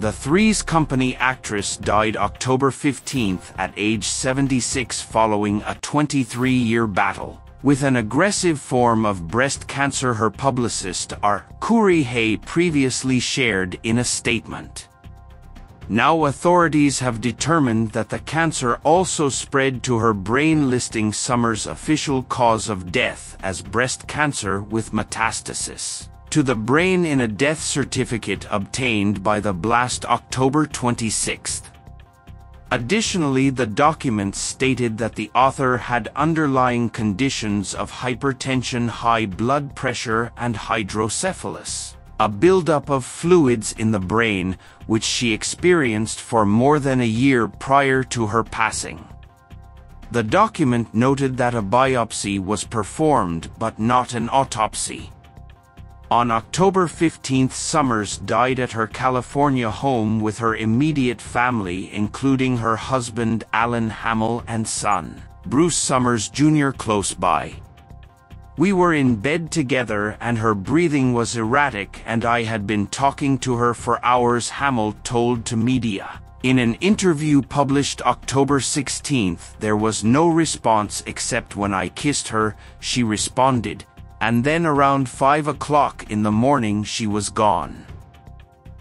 The Three's Company actress died October 15th at age 76 following a 23-year battle with an aggressive form of breast cancer her publicist R. Couri Hay previously shared in a statement. Now authorities have determined that the cancer also spread to her brain listing Somers' official cause of death as breast cancer with metastasis to the brain in a death certificate obtained by the blast October 26. Additionally, the document stated that the author had underlying conditions of hypertension, high blood pressure, and hydrocephalus, a buildup of fluids in the brain, which she experienced for more than a year prior to her passing. The document noted that a biopsy was performed but not an autopsy. On October 15th, Somers died at her California home with her immediate family, including her husband Alan Hamel and son, Bruce Somers Jr. close by. We were in bed together and her breathing was erratic and I had been talking to her for hours Hamel told to media. In an interview published October 16th, there was no response except when I kissed her, she responded, and then around five o'clock in the morning she was gone.